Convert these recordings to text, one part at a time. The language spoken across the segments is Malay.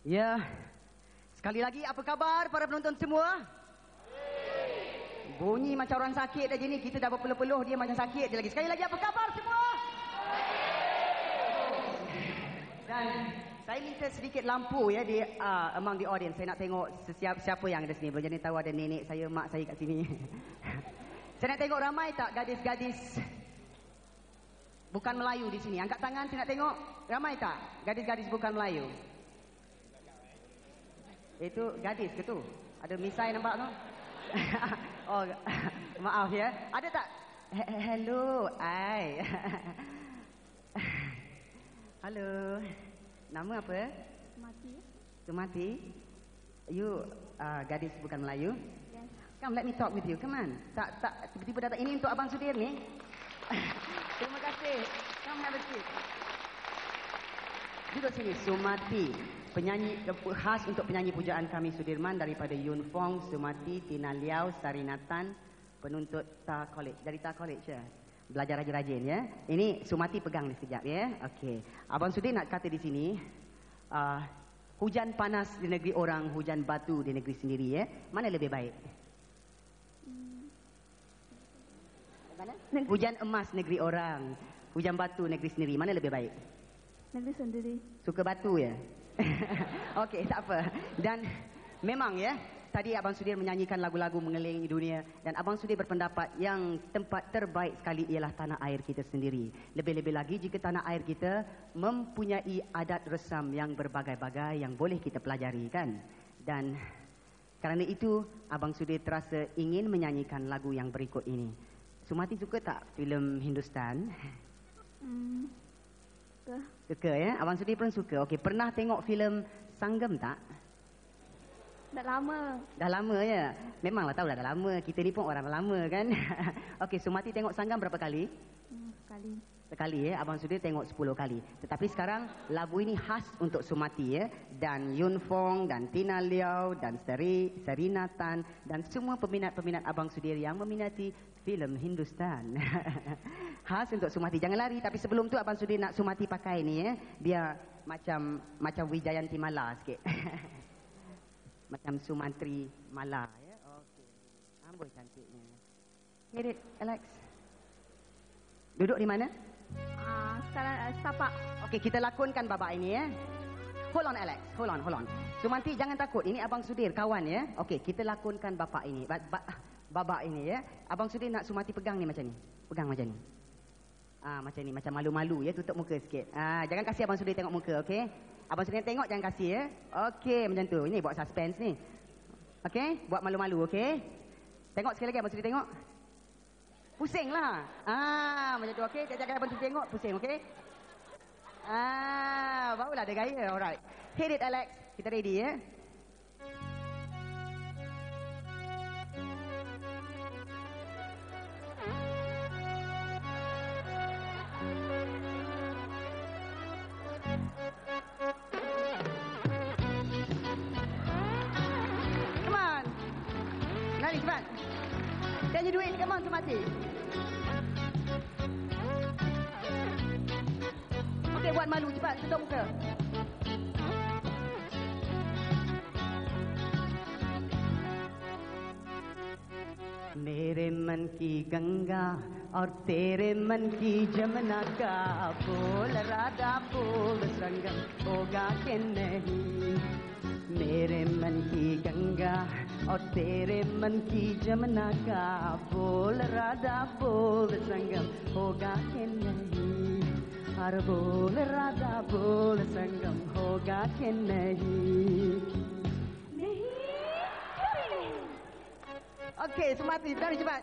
Ya. Sekali lagi apa khabar para penonton semua? Bunyi macam orang sakit aja ni. Kita dah berpeluh-peluh dia macam sakit dia lagi. Sekali lagi apa khabar semua? Dan saya minta sedikit lampu ya di uh, among the audience. Saya nak tengok sesiap, siapa yang ada sini. Boleh jadi tahu ada nenek saya, mak saya kat sini. saya nak tengok ramai tak gadis-gadis bukan Melayu di sini. Angkat tangan saya nak tengok. Ramai tak gadis-gadis bukan Melayu? Itu gadis ke tu? Ada misai nampak tu? oh, maaf ya. Ada tak? Hello, ai. Halo. Nama apa? Mati. Sumati. You uh, gadis bukan Melayu? Yes. Come let me talk with you. Come on. Tak tak tiba-tiba datang ini untuk abang Sudir ni. Terima kasih. Come have a seat. Duduk sini Sumati. Penyanyi khas untuk penyanyi pujaan kami Sudirman daripada Yun Fong, Sumati, Tina Liao, Sarinatan, penuntut Ta College. Dari Ta College ya. Belajar rajin-rajin ya. Ini Sumati pegang ni sekejap ya. Okey. Abang Sudir nak kata di sini uh, hujan panas di negeri orang, hujan batu di negeri sendiri ya. Mana lebih baik? Mana? Hujan emas negeri orang, hujan batu negeri sendiri. Mana lebih baik? Negeri sendiri. Suka batu ya? Okey, tak apa. Dan memang ya, tadi Abang Sudir menyanyikan lagu-lagu mengelilingi dunia dan Abang Sudir berpendapat yang tempat terbaik sekali ialah tanah air kita sendiri. Lebih-lebih lagi jika tanah air kita mempunyai adat resam yang berbagai-bagai yang boleh kita pelajari kan. Dan kerana itu Abang Sudir terasa ingin menyanyikan lagu yang berikut ini. Sumati suka tak filem Hindustan? Hmm. Ke? Suka ya? Abang Sudi pun suka. Okey, pernah tengok filem Sanggam tak? Dah lama. Dah lama ya? Memanglah tahulah dah lama. Kita ni pun orang lama kan? Okey, Sumati tengok Sanggam berapa kali? Hmm, sekali. Sekali ya, Abang Sudi tengok 10 kali. Tetapi sekarang lagu ini khas untuk Sumati ya. Dan Yun Fong dan Tina Liao dan Seri, Serina Tan dan semua peminat-peminat Abang Sudir yang meminati filem Hindustan. khas untuk Sumati. Jangan lari tapi sebelum tu Abang Sudir nak Sumati pakai ni ya. Biar macam macam Wijayanti Mala sikit. macam Sumantri Mala ya. Okey. Amboi cantiknya. Hit it, Alex. Duduk di mana? Ah, sekarang uh, setapak. Okey, kita lakonkan babak ini ya. Hold on Alex, hold on, hold on. Sumanti jangan takut, ini Abang Sudir kawan ya. Okey, kita lakonkan babak ini. Ba ba babak ini ya. Abang Sudir nak Sumanti pegang ni macam ni. Pegang macam ni. Ah, macam ni, macam malu-malu ya, tutup muka sikit. Ah, jangan kasih Abang Sudir tengok muka, okey? Abang Sudir tengok jangan kasih ya. Okey, macam tu. Ini buat suspense ni. Okey, buat malu-malu, okey? Tengok sekali lagi Abang Sudir tengok. Pusing lah. Ah, macam tu, okey? Tiap-tiap kali pun tengok, pusing, okey? Ah, barulah ada gaya, alright. Hit it, Alex. Kita ready, ya? Eh? Come on. Lari cepat. Tanya duit ni kat semati? Terima kasih. K1 malu cepat tutup muka. मेरे मन की गंगा और तेरे मन की जमुना का बोल, राधा बोल संगम होगा के नहीं मेरे मन की गंगा और तेरे मन की जमुना का बोल, राधा बोल संगम होगा कि नहीं हर बोल राधा बोल संगम होगा कि नहीं Okey, Sumati, berani cepat.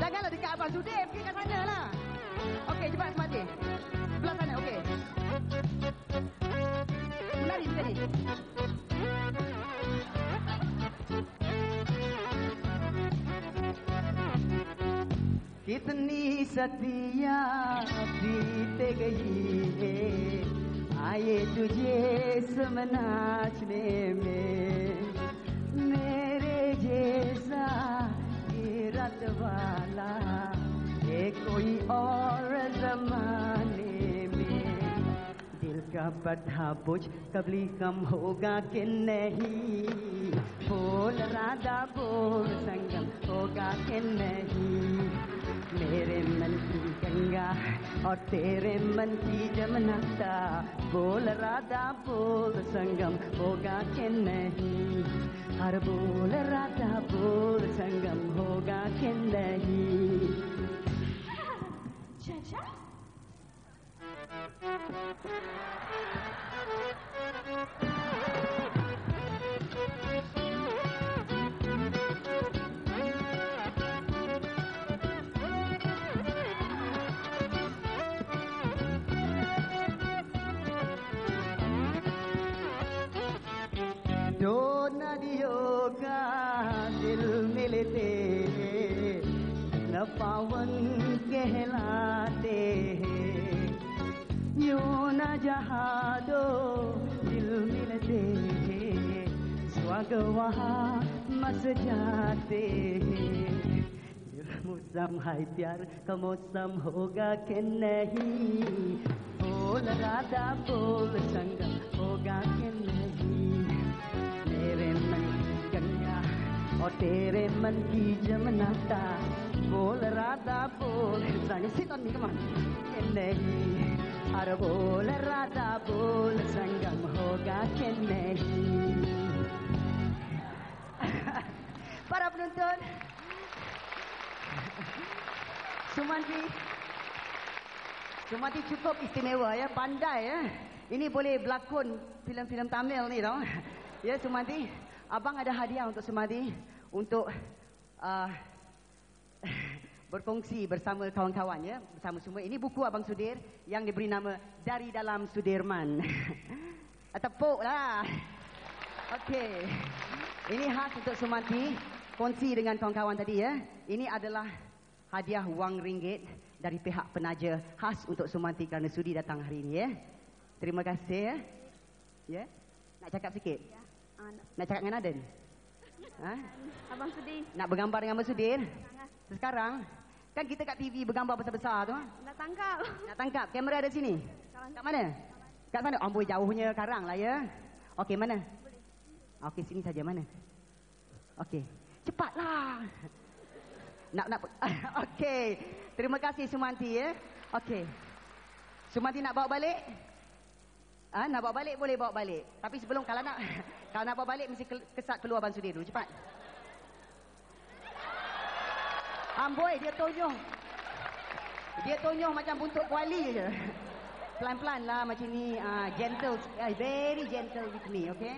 Janganlah dekat Abang Sudir, pergi kat sana lah. Okey, cepat Sumati. Sebelah sana, okey. Lari sini. कितनी सदियाँ बीत गई है। आए तुझे समनाचने में। मेरे जैसा गिरत वाला है कोई और जमाने में। दिल का बड़ा बुझ कभी कम होगा कि नहीं? बोल राधा, बोल संगम होगा कि नहीं? मेरे मन की गंगा और तेरे मन की जमुना सा बोल राधा बोल संगम होगा कि नहीं? हर बोल राधा बोल संगम होगा कि नहीं? Chacha? दो नदियों का दिल मिलते न पावन कहलाते हैं। यूँ न जहाँ दो दिल मिलते हैं, स्वर्ग वहाँ मस जाते हैं। मौसम है प्यार का मौसम होगा कि नहीं? बोल राधा बोल संगम होगा कि नहीं? और तेरे मन की जमुना ता बोल राधा बोल संग sit on me come on कि नहीं अरे बोल राधा बोल संगम होगा कि नहीं para penonton Sumanti Sumanti cukup istimewa ya, pandai ya. Ini boleh berlakon filem-filem Tamil ni tau. Ya Sumanti, abang ada hadiah untuk Sumanti untuk uh, berkongsi bersama kawan-kawan ya, bersama semua. Ini buku Abang Sudir yang diberi nama Dari Dalam Sudirman. Tepuk lah. Okey. Ini khas untuk Sumanti. Kongsi dengan kawan-kawan tadi ya. Ini adalah hadiah wang ringgit dari pihak penaja khas untuk Sumanti kerana sudi datang hari ini ya. Terima kasih ya. Ya. Nak cakap sikit? Ya. Ah, nak, Nak cakap dengan Aden? Ha? Abang Sudi. Nak bergambar dengan Abang Sudir? Sekarang kan kita kat TV bergambar besar-besar tu. Nak tangkap. Nak tangkap kamera ada sini. Kat mana? Kat sana. Amboi jauhnya karang lah ya. Okey mana? Okey sini saja mana? Okey. Cepatlah. Nak nak Okey. Terima kasih Sumanti ya. Okey. Sumanti nak bawa balik? Ah, nak bawa balik boleh bawa balik. Tapi sebelum kalau nak kalau nak bawa balik mesti kesat keluar Abang Sudir dulu cepat. Amboi dia tonyoh. Dia tonyoh macam buntut kuali je. Pelan-pelan lah macam ni. Uh, gentle. Uh, very gentle with me, okay?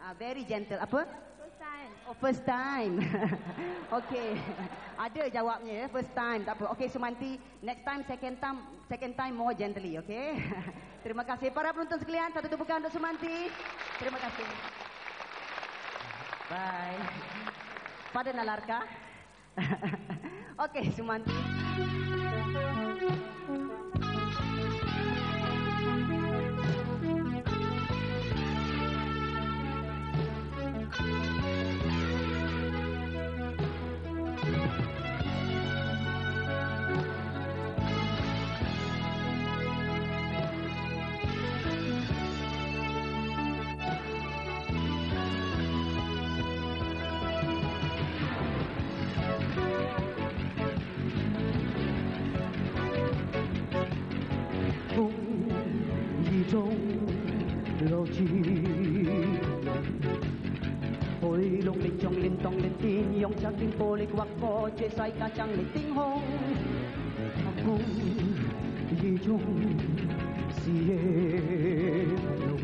Uh, very gentle. Apa? Time. Oh, first time. okay. Ada jawabnya ya. First time. Tak apa. Okay, Sumanti. Next time, second time, second time more gently, okay? Terima kasih. Para penonton sekalian, satu tepukan untuk Sumanti. Terima kasih. Bye. Pada Nalarka. okay, Sumanti. 当聆听用枪兵玻璃划破这世界将你顶红。他风雨中是夜龙，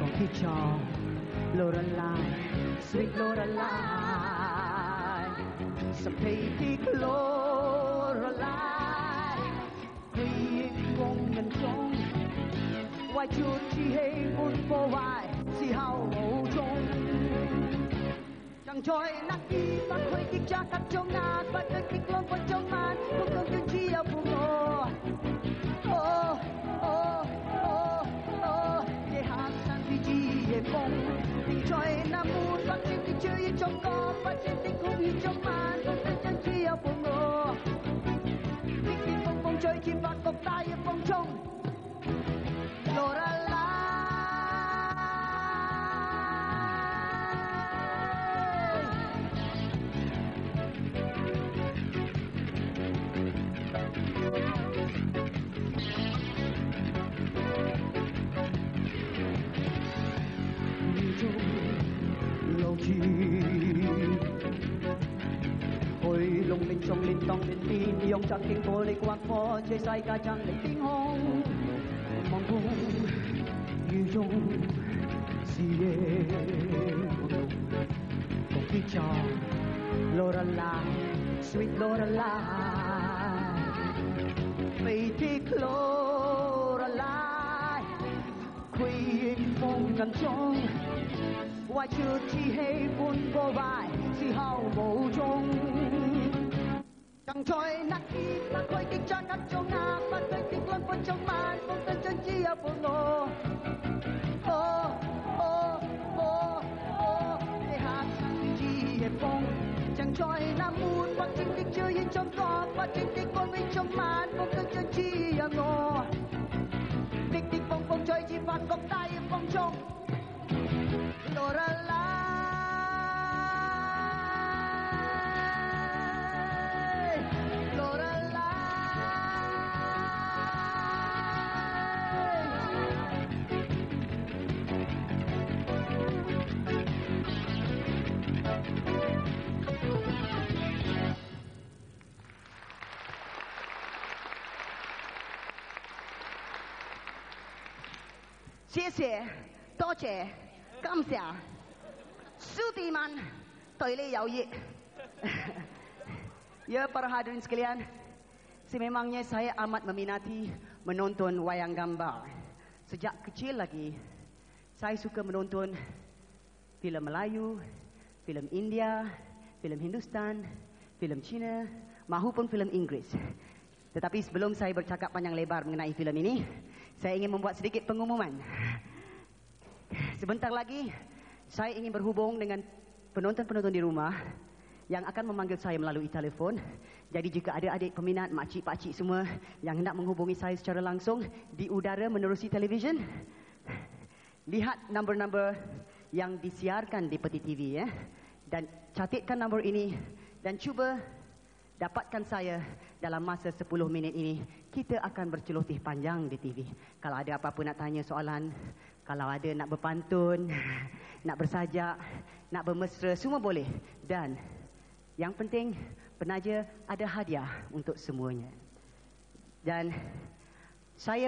当铁桥落人来，水落人来，是飞机落人来，黑夜光中。外出漆黑，不破坏，只好武装。nàng trôi nàng đi, bắt hơi kích cha cắt trong ngàn bắt hơi kích long bắt trong màn không cần kiên chi ở vùng hồ. Oh oh oh oh cái hàng san vì chi ye phong nàng trôi nàng mu bắt trên tình chơi trong con bắt trên tình không trong 曾经火力刮破这世界，真理天空，梦中雨中，是夜。Glory, glory, sweet glory, baby glory, 风眼中，怀揣志气般过快，事后无踪。chẳng thôi nắc khi ta khôi kinh cho các châu nga và tôi kinh quân quân trong màn quân tân chân chi ở phố ngô. Ô ô ô ô, để hát chi hiệp phong. Chẳng thôi nam muốn và chính kinh chưa yên trong gió và chính kinh quân mình trong màn quân tân chân chi ở ngô. Địch địch phong phong chơi chỉ phạt góc tay phong trong. Doral Xie多谢，感谢，书弟们对你有益。ya para hadirin sekalian, sememangnya saya amat meminati menonton wayang gambar. Sejak kecil lagi, saya suka menonton filem Melayu, filem India, filem Hindustan, filem Cina, mahupun filem Inggeris. Tetapi sebelum saya bercakap panjang lebar mengenai filem ini, saya ingin membuat sedikit pengumuman. Sebentar lagi, saya ingin berhubung dengan penonton-penonton di rumah yang akan memanggil saya melalui telefon. Jadi jika ada adik peminat, makcik, pakcik semua yang hendak menghubungi saya secara langsung di udara menerusi televisyen, lihat nombor-nombor yang disiarkan di peti TV ya. Dan catatkan nombor ini dan cuba dapatkan saya dalam masa 10 minit ini. Kita akan berceloteh panjang di TV. Kalau ada apa-apa nak tanya soalan, kalau ada nak berpantun, nak bersajak, nak bermesra, semua boleh. Dan yang penting, penaja ada hadiah untuk semuanya. Dan saya